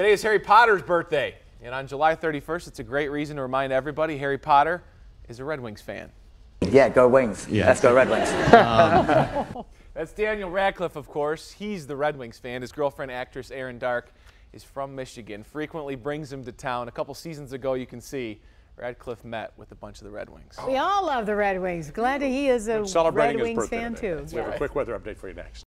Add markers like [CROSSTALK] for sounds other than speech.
Today is Harry Potter's birthday, and on July 31st, it's a great reason to remind everybody Harry Potter is a Red Wings fan. Yeah, go Wings. Yeah. Let's go Red Wings. [LAUGHS] [LAUGHS] That's Daniel Radcliffe, of course. He's the Red Wings fan. His girlfriend, actress Erin Darke, is from Michigan, frequently brings him to town. A couple seasons ago, you can see Radcliffe met with a bunch of the Red Wings. We all love the Red Wings. Glad he is a Red Wings fan too. We have a quick weather update for you next.